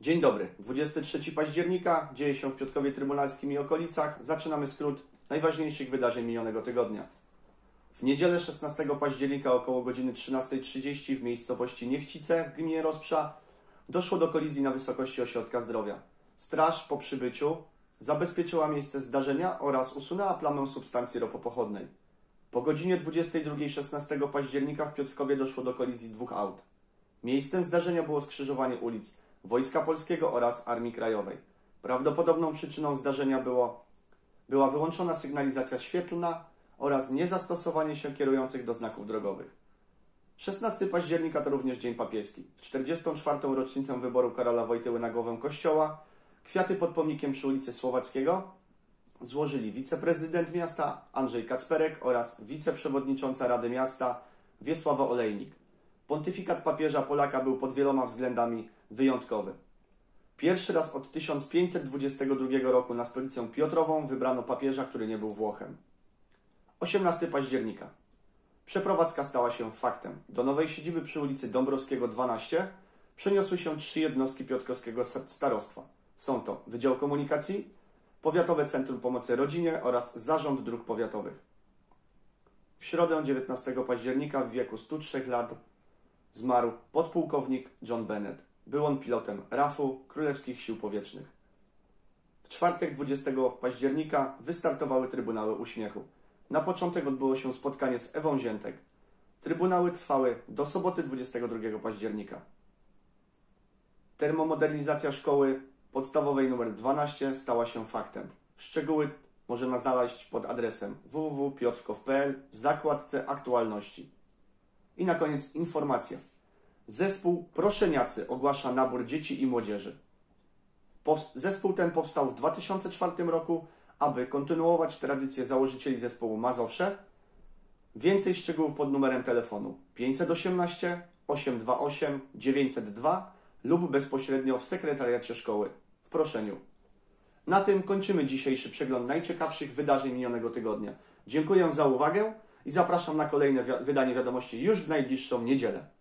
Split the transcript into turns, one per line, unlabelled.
Dzień dobry. 23 października dzieje się w Piotrkowie Trybunalskim i okolicach. Zaczynamy skrót najważniejszych wydarzeń minionego tygodnia. W niedzielę 16 października około godziny 13.30 w miejscowości Niechcice w gminie Rozprza doszło do kolizji na wysokości ośrodka zdrowia. Straż po przybyciu zabezpieczyła miejsce zdarzenia oraz usunęła plamę substancji ropopochodnej. Po godzinie 22 16 października w Piotrkowie doszło do kolizji dwóch aut. Miejscem zdarzenia było skrzyżowanie ulic Wojska Polskiego oraz Armii Krajowej. Prawdopodobną przyczyną zdarzenia było, była wyłączona sygnalizacja świetlna oraz niezastosowanie się kierujących do znaków drogowych. 16 października to również Dzień Papieski. W 44. rocznicę wyboru Karola Wojtyły na głowę kościoła kwiaty pod pomnikiem przy ulicy Słowackiego złożyli wiceprezydent miasta Andrzej Kacperek oraz wiceprzewodnicząca Rady Miasta Wiesława Olejnik. Pontyfikat papieża Polaka był pod wieloma względami wyjątkowy. Pierwszy raz od 1522 roku na stolicę Piotrową wybrano papieża, który nie był Włochem. 18 października. Przeprowadzka stała się faktem. Do nowej siedziby przy ulicy Dąbrowskiego 12 przeniosły się trzy jednostki piotrkowskiego starostwa. Są to Wydział Komunikacji, Powiatowe Centrum Pomocy Rodzinie oraz Zarząd Dróg Powiatowych. W środę 19 października w wieku 103 lat zmarł podpułkownik John Bennett. Był on pilotem RAF-u Królewskich Sił Powietrznych. W czwartek 20 października wystartowały Trybunały Uśmiechu. Na początek odbyło się spotkanie z Ewą Ziętek. Trybunały trwały do soboty 22 października. Termomodernizacja szkoły podstawowej nr 12 stała się faktem. Szczegóły można znaleźć pod adresem www.piotrkow.pl w zakładce aktualności. I na koniec informacja. Zespół Proszeniacy ogłasza nabór dzieci i młodzieży. Zespół ten powstał w 2004 roku, aby kontynuować tradycję założycieli zespołu Mazowsze. Więcej szczegółów pod numerem telefonu 518 828 902 lub bezpośrednio w sekretariacie szkoły w proszeniu. Na tym kończymy dzisiejszy przegląd najciekawszych wydarzeń minionego tygodnia. Dziękuję za uwagę i zapraszam na kolejne wydanie wiadomości już w najbliższą niedzielę.